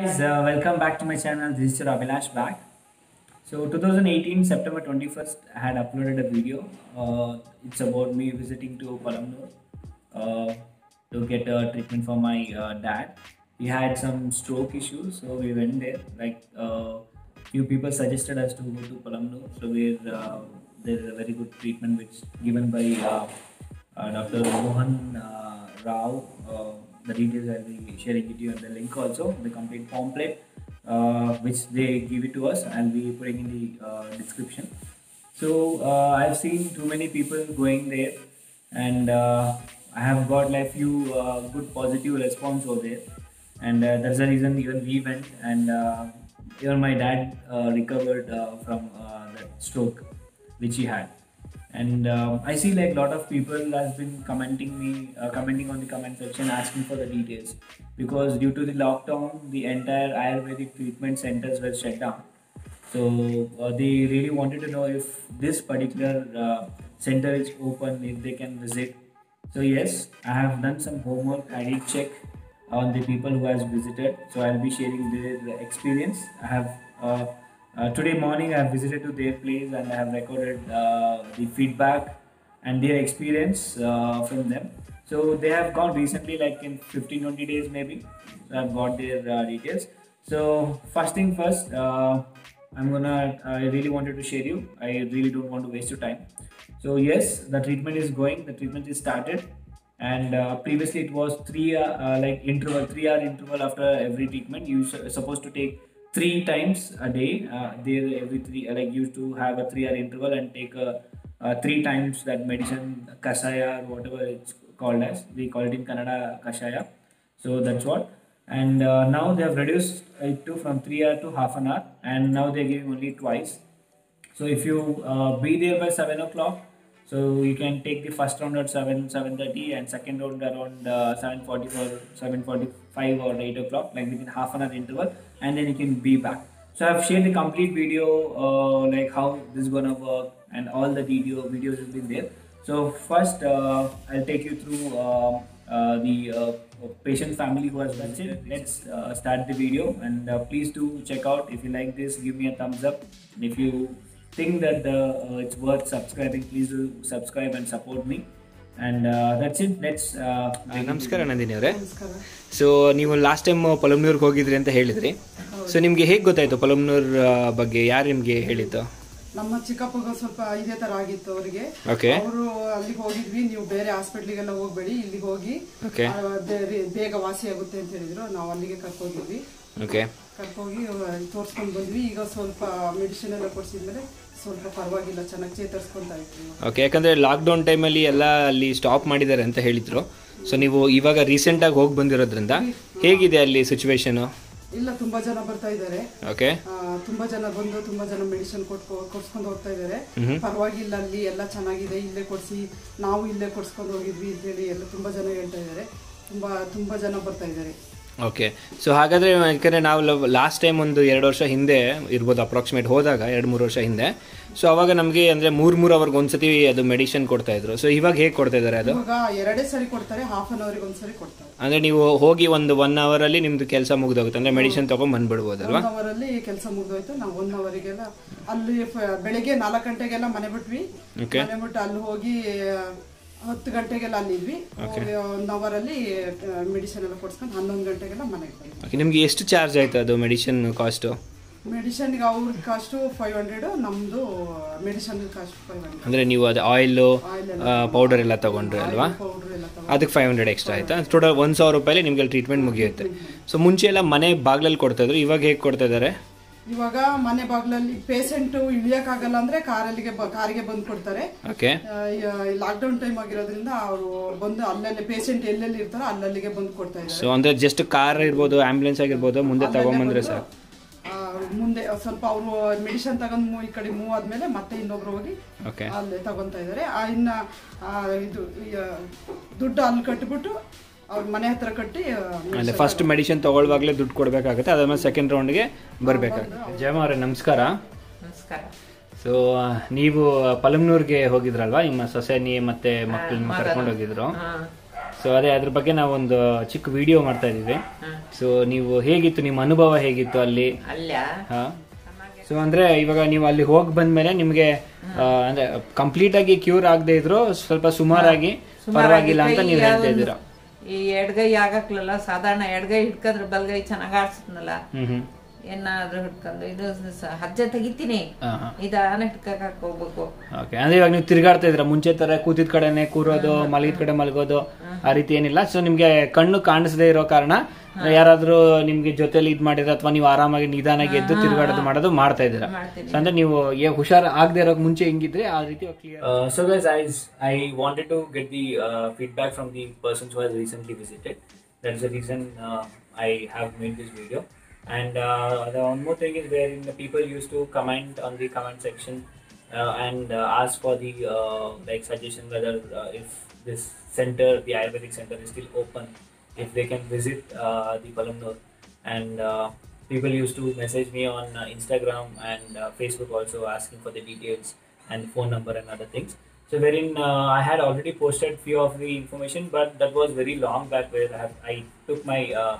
Guys, uh, welcome back to my channel. This is your Abhilash back. So 2018 September 21st, I had uploaded a video. Uh, it's about me visiting to Palamaner uh, to get a treatment for my uh, dad. He had some stroke issues, so we went there. Like uh, few people suggested us to go to Palamaner, so where uh, there's a very good treatment which given by Dr. Mohan Rao. Uh, the details I'll be sharing with you and the link also, the complete pamphlet uh, which they give it to us. I'll be putting in the uh, description. So uh, I've seen too many people going there, and uh, I have got like few uh, good positive response over there, and uh, that's the reason even we went, and uh, even my dad uh, recovered uh, from uh, that stroke which he had and um, I see like a lot of people has been commenting me, uh, commenting on the comment section, asking for the details because due to the lockdown, the entire Ayurvedic treatment centers were shut down. So uh, they really wanted to know if this particular uh, center is open, if they can visit. So yes, I have done some homework. I did check on the people who has visited. So I'll be sharing their experience. I have. Uh, today morning, I have visited to their place and I have recorded uh, the feedback and their experience uh, from them. So they have gone recently, like in 15 20 days maybe. So I've got their uh, details. So first thing first, uh, I'm gonna. I really wanted to share you. I really don't want to waste your time. So yes, the treatment is going. The treatment is started, and uh, previously it was three uh, uh, like interval, three hour interval after every treatment. You s- supposed to take three times a day. Uh, there every three uh, like used to have a three hour interval and take a, uh, three times that medicine kasaya or whatever it's called as. We call it in Kannada kashaya. So that's what. And uh, now they have reduced it to from three hour to half an hour, and now they're giving only twice. So if you uh, be there by seven o'clock, so you can take the first round at seven seven thirty and second round around uh, seven forty or seven forty five or eight o'clock, like within half an hour interval, and then you can be back. So I've shared the complete video, uh, like how this is gonna work, and all the video videos have been there. So first, uh, I'll take you through um uh, the uh, patient family who has it. Let's uh, start the video, and uh, please do check out. If you like this, give me a thumbs up. If you think that uh, uh, it's worth subscribing, please do subscribe and support me. And that's that's it. Let's. Uh, begin the ನಮಸ್ಕಾರ ನಂದಿನಿ ಅವರೇ. So ನೀವು last time ಪಲಮ್ನೂರ್ಗೆ ಹೋಗಿದ್ರಿ ಅಂತ ಹೇಳಿದ್ರಿ. So ನಿಮಗೆ ಹೇಗೆ ಗೊತ್ತಾಯ್ತು ಪಲಮ್ನೂರ್ ಬಗ್ಗೆ? ಯಾರು ನಿಮಗೆ ಹೇಳಿದ್ದು? ನಮ್ಮ ಚಿಕ್ಕಪ್ಪಗ ಸ್ವಲ್ಪ ಇದೇ ತರ ಆಗಿತ್ತು ಅವರಿಗೆ. ಅವರು ಅಲ್ಲಿಗೆ ಹೋಗಿದ್ವಿ. ನೀವು ಬೇರೆ ಹಾಸ್ಪಿಟ್ಲಿಗೆಲ್ಲ ಹೋಗ್ಬೇಡಿ. ಇಲ್ಲಿಗೆ ಹೋಗಿ ಬೇಗ ವಾಸಿ ಆಗುತ್ತೆ ಅಂತ ಹೇಳಿದ್ರು. ನಾವು ಅಲ್ಲಿಗೆ ಕರ್ಕೋಗಿದ್ವಿ. ಓಕೆ ಕರ್ಕೋಗಿ ತೋರ್ಸ್ಕೊಂಡ್ ಬಂದ್ವಿ. ಈಗ ಸ್ವಲ್ಪ ಮೆಡಿಸಿನ್ ಎಲ್ಲ ಕೊಡ್ಸಿದ್ಮೇಲೆ ಸ್ವಲ್ಪ ಪರವಾಗಿಲ್ಲ ಚೆನ್ನಾಗಿ ಚೇತರಿಸ್ಕೊಂತ ಇದ್ವಿ ಓಕೆ ಯಾಕಂದ್ರೆ ಲಾಕ್ಡೌನ್ ಟೈಮಲ್ಲಿ ಎಲ್ಲ ಅಲ್ಲಿ ಸ್ಟಾಪ್ ಮಾಡಿದ್ದಾರೆ ಅಂತ ಹೇಳಿದ್ರು. ಸೊ ನೀವು ಇವಾಗ ರೀಸೆಂಟಾಗಿ ಹೋಗಿ ಬಂದಿರೋದ್ರಿಂದ ಹೇಗಿದೆ ಅಲ್ಲಿ ಸಿಚುವೇಶನು ಇಲ್ಲ ತುಂಬಾ ಜನ ಬರ್ತಾ ಇದ್ದಾರೆ. ಓಕೆ ತುಂಬಾ ಜನ ಬಂದು ತುಂಬಾ ಜನ ಮೆಡಿಸಿನ್ ಕೊಟ್ಕೊ ಕೊಡ್ಸ್ಕೊಂಡು ಹೋಗ್ತಾ ಇದ್ದಾರೆ. ಪರವಾಗಿಲ್ಲ ಅಲ್ಲಿ ಎಲ್ಲ ಚೆನ್ನಾಗಿದೆ ಇಲ್ಲೇ ಕೊಡ್ಸಿ ನಾವು ಇಲ್ಲೇ ಕೊಡ್ಸ್ಕೊಂಡು ಹೋಗಿದ್ವಿ ಅಂತೇಳಿ ಎಲ್ಲ ತುಂಬಾ ಜನ ಹೇಳ್ತಾ ಇದ್ದಾರೆ. ತುಂಬಾ ತುಂಬಾ ಜನ ಬರ್ತಾ ಇದ್ದಾರೆ. ಓಕೆ ಸೊ ಹಾಗಾದರೆ ಯಾಕಂದರೆ ನಾವು ಲಾಸ್ಟ್ ಟೈಮ್ ಒಂದು ಎರಡು ವರ್ಷ ಹಿಂದೆ ಇರ್ಬೋದು ಅಪ್ರಾಕ್ಸಿಮೇಟ್ ಹೋದಾಗ ಎರಡು ಮೂರು ವರ್ಷ ಹಿಂದೆ. ಸೊ ಅವಾಗ ನಮಗೆ ಅಂದರೆ ಮೂರು ಮೂರು ಅವರ್ಗೆ ಒಂದ್ಸತಿ ಅದು ಮೆಡಿಸಿನ್ ಕೊಡ್ತಾ ಇದ್ರು. ಸೊ ಇವಾಗ ಹೇಗೆ ಕೊಡ್ತಾ ಇದ್ದಾರೆ ಅದು? ಎರಡೇ ಸರಿ ಕೊಡ್ತಾರೆ ಹಾಫ್ ಅನ್ ಅವರ್ಗೆ ಒಂದ್ಸರಿ ಕೊಡ್ತಾರೆ. ಅಂದರೆ ನೀವು ಹೋಗಿ ಒಂದು ಒನ್ ಅವರಲ್ಲಿ ನಿಮ್ಮದು ಕೆಲಸ ಮುಗಿದೋಗುತ್ತೆ. ಅಂದರೆ ಮೆಡಿಸಿನ್ ತೊಗೊಂಡು ಬಂದ್ಬಿಡ್ಬೋದಲ್ವಾ? ಅವರಲ್ಲಿ ಕೆಲಸ ಮುಗ್ದೋಯ್ತು. ನಾವು ಒನ್ ಅವರಿಗೆಲ್ಲ ಅಲ್ಲಿ ಬೆಳಿಗ್ಗೆ ನಾಲ್ಕು ಗಂಟೆಗೆಲ್ಲ ಮನೆ ಬಿಟ್ವಿ. ಮನೆ ಬಿಟ್ಟು ಅಲ್ಲಿ ಹೋಗಿ ಹತ್ತು ಗಂಟೆಗೆಲ್ಲ ಅಲ್ಲಿದ್ವಿ. ಒಂದು ಅವರ್ ಅಲ್ಲಿ ಮೆಡಿಸಿನ್ ಎಲ್ಲ ಕೊಡ್ಸ್ಕೊಂಡು ಹನ್ನೊಂದು ಗಂಟೆಗೆಲ್ಲ ಮನೆಗೆ ಬಂದ್ವಿ. ಓಕೆ ನಿಮಗೆ ಎಷ್ಟು ಚಾರ್ಜ್ ಆಯಿತು ಅದು ಮೆಡಿಸಿನ್ ಕಾಸ್ಟು ಮೆಡಿಸಿನ್ಗೆ ಅವ್ರ ಕಾಸ್ಟು ಫೈವ್ ಹಂಡ್ರೆಡ್ ನಮ್ದು ಮೆಡಿಸಿನ್ ಕಾಸ್ಟ್ ಫೈವ್ ಹಂಡ್ರೆಡ್ ಅಂದರೆ ನೀವು ಅದು ಆಯಿಲು ಪೌಡರ್ ಎಲ್ಲ ತೊಗೊಂಡ್ರಿ ಅಲ್ವಾ? ಪೌಡ್ರ್ ಎಲ್ಲ ತಗೊಂಡು ಅದಕ್ಕೆ ಫೈವ್ ಹಂಡ್ರೆಡ್ ಎಕ್ಸ್ಟ್ರಾ ಆಯಿತಾ? ಟೋಟಲ್ ಒಂದು ಸಾವಿರ ರೂಪಾಯಿ ನಿಮಗೆ ಟ್ರೀಟ್ಮೆಂಟ್ ಮುಗಿಯುತ್ತೆ. ಸೊ ಮುಂಚೆ ಎಲ್ಲ ಮನೆ ಬಾಗ್ಲಲ್ಲಿ ಕೊಡ್ತಾ ಇದ್ರು ಇವಾಗ ಹೇಗೆ ಕೊಡ್ತಾ ಇದ್ದಾರೆ ಇವಾಗ ಮನೆ ಬಾಗ್ಲಲ್ಲಿ ಪೇಷಂಟ್ ಇಳಿಯಕ್ಕಾಗಲ್ಲ ಅಂದ್ರೆ ಕಾರಲ್ಲಿಗೆ ಕಾರಿಗೆ ಬಂದು ಕೊಡ್ತಾರೆ. ಓಕೆ ಲಾಕ್ಡೌನ್ ಟೈಮ್ ಆಗಿರೋದ್ರಿಂದ ಅವರು ಬಂದು ಅಲ್ಲಲ್ಲಿ ಪೇಷಂಟ್ ಎಲ್ಲೆಲ್ಲಿ ಇರ್ತಾರೋ ಅಲ್ಲಲ್ಲಿಗೆ ಬಂದು ಕೊಡ್ತಾ ಇದ್ದಾರೆ. ಸೊ ಅಂದರೆ ಜಸ್ಟ್ ಕಾರ್ ಇರ್ಬೋದು ಆಂಬುಲೆನ್ಸ್ ಆಗಿರ್ಬೋದು ಮುಂದೆ ತಗೊಂಬಂದ್ರೆ ಸರ್ ಮುಂದೆ ಸ್ವಲ್ಪ ಅವರು ಮೆಡಿಸಿನ್ ತಗೊಂಡ್ ಮೂವ್ ಈ ಕಡೆ ಮೂವ್ ಆದ್ಮೇಲೆ ಮತ್ತೆ ಇನ್ನೊಬ್ರು ಹೋಗಿ ಅಲ್ಲೇ ತಗೊಂತ ಇದ್ದಾರೆ. ಆ, ಇನ್ನ ಇದು ದುಡ್ಡು ಅಲ್ಲಿ ಕಟ್ಬಿಟ್ಟು ಅವ್ರ ಮನೆ ಹತ್ರ ಕಟ್ಟಿ ಅಂದ್ರೆ ಫಸ್ಟ್ ಮೆಡಿಸಿನ್ ತಗೊಳ್ಳುವಾಗಲೇ ದುಡ್ಡು ಕೊಡಬೇಕಾಗುತ್ತೆ ಅದಾದ್ಮೇಲೆ ಸೆಕೆಂಡ್ ರೌಂಡ್ಗೆ ಬರಬೇಕಾಗುತ್ತೆ. ಜಯಮಾರ ಅವರೇ ನಮಸ್ಕಾರ. ನಮಸ್ಕಾರ ಸೊ ನೀವು ಪಲಮ್ನೂರ್ಗೆ ಹೋಗಿದ್ರಲ್ವಾ? ನಿಮ್ಮ ಸೊಸೆನಿ ಮತ್ತೆ ಮಕ್ಕಳನ್ನ ಕರ್ಕೊಂಡು ಹೋಗಿದ್ರು. ಸೊ ಅದೇ ಅದ್ರ ಬಗ್ಗೆ ನಾವೊಂದು ಚಿಕ್ಕ ವಿಡಿಯೋ ಮಾಡ್ತಾ ಇದೀವಿ ಸೊ ನೀವು ಹೇಗಿತ್ತು ನಿಮ್ಮ ಅನುಭವ ಹೇಗಿತ್ತು ಅಲ್ಲಿ? ಅಲ್ಲ ಹಾ. ಸೊ ಅಂದ್ರೆ ಇವಾಗ ನೀವು ಅಲ್ಲಿ ಹೋಗಿ ಬಂದ್ಮೇಲೆ ನಿಮ್ಗೆ ಅಂದ್ರೆ ಕಂಪ್ಲೀಟ್ ಆಗಿ ಕ್ಯೂರ್ ಆಗದೆ ಇದ್ರು ಸ್ವಲ್ಪ ಸುಮಾರಾಗಿ ಪರವಾಗಿಲ್ಲ ಅಂತ ನೀವು ಹೇಳ್ತಾ ಇದ್ದೀರಾ? ಈ ಎಡ್ಗೈ ಆಗಕ್ಲಲ್ಲ ಸಾಧಾರಣ ಎಡ್ಗೈ ಹಿಡ್ಕಂದ್ರೆ ಬಲ್ಗೈ ಚೆನ್ನಾಗ್ ಆಡ್ಸತ್ನಲ್ಲ? ಏನಾದ್ರೂ ಹಿಡ್ಕೊಂಡು ಇದು ಸ- ಹಜ್ಜೆ ತೆಗಿತೀನಿ. ಹಾ ಹಾ ಇದಾನ ಹಿಡ್ಕಕ್ ಹೋಗ್ಬೇಕು. ಓಕೆ ಅಂದ್ರೆ ಇವಾಗ ನೀವು ತಿರ್ಗಾಡ್ತಾ ಇದ್ರ ಮುಂಚೆ ತರ ಕೂತಿದ್ ಕಡೆನೆ ಕೂರೋದು ಮಲಗಿದ ಕಡೆ ಮಲಗೋದು ಆ ರೀತಿ ಏನಿಲ್ಲ. ಸೊ ನಿಮ್ಗೆ ಕಣ್ಣು ಕಾಣಿಸದೇ ಇರೋ ಕಾರಣ ಯಾರಾದ್ರೂ ನಿಮ್ಗೆ ಜೊತೆಲಿ ಇದ್ ಮಾಡಿದ್ರೆ ಅಥವಾ ನೀವು ಆರಾಮಾಗಿ ನಿಧಾನಾಗಿ ಎದ್ದು ತಿರುಗಾಡೋದು ಮಾಡೋದು ಮಾಡ್ತಾ ಇದ್ದೀರಾ? ಅಂದ್ರೆ ನೀವು ಹುಷಾರ್ ಆಗದೆ ಇರೋ ಮುಂಚೆ ಹೆಂಗಿದ್ರೆ ಆ ರೀತಿ clear Uh, I I wanted to get the feedback from the persons who has recently visited. That's the reason uh, I have made this video. And uh, the one more thing is wherein the people used to comment on the comment section uh, and uh, ask for the uh, like suggestion whether uh, if this center, the Ayurvedic center, is still open, if they can visit uh, the Palamaner. And people used to message me on Instagram and Facebook also asking for the details and phone number and other things. So wherein I had already posted few of the information, but that was very long back where I, have, I took my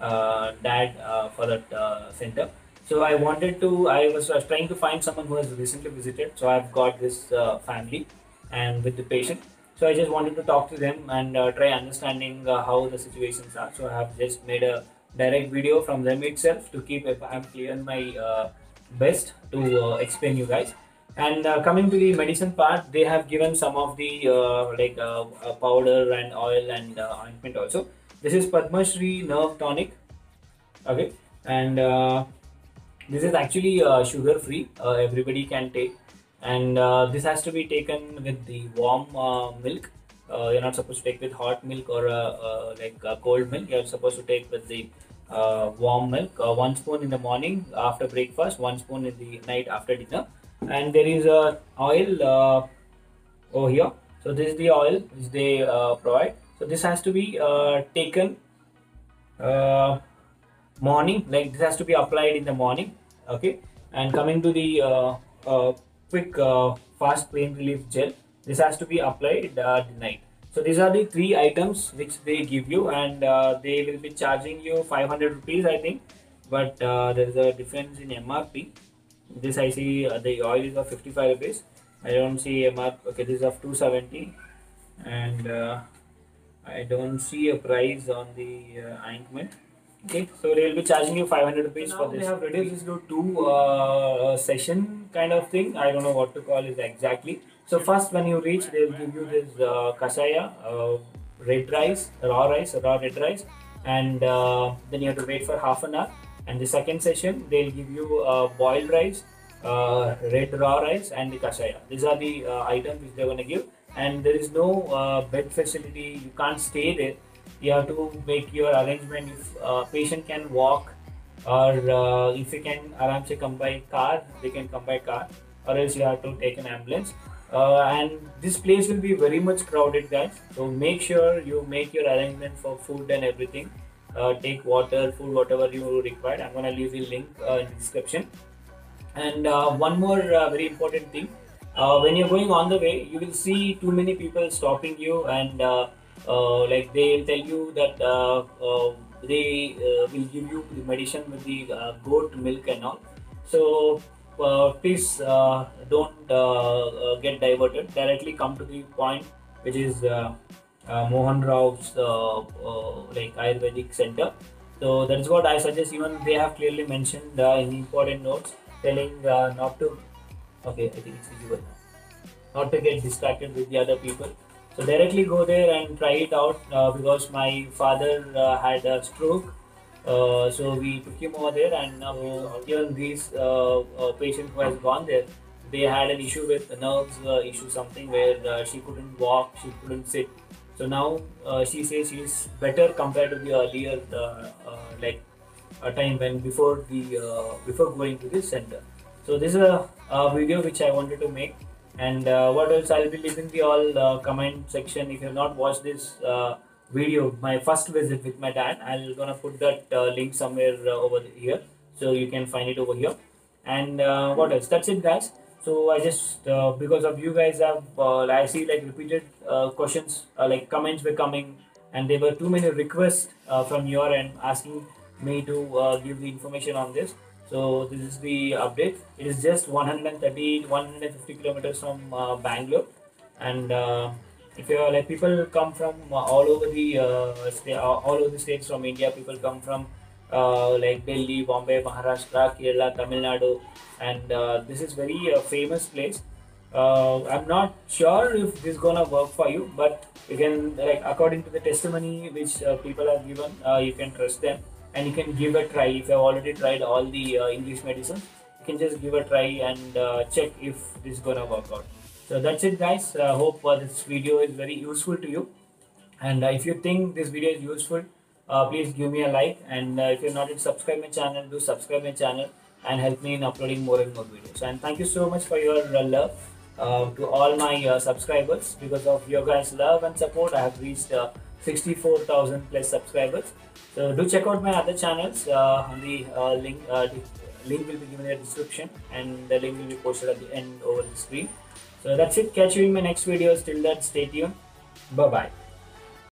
dad uh, for that uh, center. So I wanted to, I was, I was trying to find someone who has recently visited. So I've got this uh, family and with the patient. So I just wanted to talk to them and uh, try understanding uh, how the situations are. So I have just made a direct video from them itself to keep I'm clear my uh, best to uh, explain you guys. And uh, coming to the medicine part, they have given some of the uh, like uh, uh, powder and oil and uh, ointment also. This is Padma Shri Nerve Tonic. Okay, and uh, this is actually uh, sugar free. Uh, everybody can take, and uh, this has to be taken with the warm uh, milk. Uh, you're not supposed to take with hot milk or like cold milk. You're supposed to take with the warm milk. One spoon in the morning after breakfast. One spoon in the night after dinner. And there is a oil over here. So this is the oil which they provide. So this has to be uh, taken uh, morning like this has to be applied in the morning okay? And coming to the uh, uh, quick uh, fast pain relief gel this has to be applied uh, at night. So these are the three items which they give you and they will be charging you 500 rupees i think. But there is a difference in mrp this i see the oil is of 55 rupees. I don't see mrp okay this is of 270 and I don't see a price on the uh, ointment. Okay, so they will be charging you 500 rupees for this. They have reduced this to two uh, session kind of thing. I don't know what to call it exactly. So first, when you reach, they will give you this uh, kasaya, uh, red rice, raw rice, raw red rice, and uh, then you have to wait for half an hour. And the second session, they'll give you uh, boiled rice, uh, red raw rice, and the kasaya. These are the uh, items which they're going to give. And there is no uh, bed facility. You can't stay there. You have to make your arrangement. If uh, patient can walk, or uh, if you can aram se come by car, they can come by car, or else you have to take an ambulance. Uh, and this place will be very much crowded, guys. So make sure you make your arrangement for food and everything. Uh, take water, food, whatever you require. I'm gonna leave the link uh, in the description. And one more very important thing uh, when you're going on the way, you will see too many people stopping you, and uh, uh, like they'll tell you that uh, uh, they uh, will give you the medicine with the goat milk and all. So please don't get diverted. Directly come to the point, which is Mohan Rao's like Ayurvedic center. So that is what I suggest. Even they have clearly mentioned in the important notes, telling not to. Okay, I think it's visible now. Not to get distracted with the other people. So directly go there and try it out uh, because my father uh, had a stroke. Uh, so we took him over there, and now even these uh, patient who has gone there, they had an issue with the nerves uh, issue, something where uh, she couldn't walk, she couldn't sit. So now uh, she says she is better compared to the earlier uh, uh, like a time when before the uh, before going to this center. So this is a, a video which I wanted to make. And uh, what else? I'll be leaving the all uh, comment section. If you have not watched this uh, video, my first visit with my dad, i'm gonna put that uh, link somewhere uh, over here, so you can find it over here. And uh, what else? That's it, guys. So I just because of you guys have I see like repeated questions like comments were coming and there were too many requests from your end asking me to give the information on this. So this is the update. It is just 130 150 kilometers from uh, Bangalore, and uh, if you like people come from uh, all over the uh, uh, all over the states from India. People come from uh, like Delhi, Bombay, Maharashtra, Kerala, Tamil Nadu, and this is very famous place. I'm not sure if this is gonna work for you, but you can like according to the testimony which people have given, you can trust them and you can give a try. If you have already tried all the uh, English medicine, you can just give a try and uh, check if this is gonna work out. So that's it, guys. Uh, hope uh, this video is very useful to you. And uh, if you think this video is useful, uh, please give me a like. And if you're not yet subscribe my channel, do subscribe my channel and help me in uploading more and more videos. And thank you so much for your love to all my subscribers. Because of your guys' love and support, I have reached 64,000 plus subscribers. So do check out my other channels. Uh, the uh, link, uh, the link will be given in the description, and the link will be posted at the end over the screen. So that's it. Catch you in my next videos. Till then, stay tuned. Bye bye.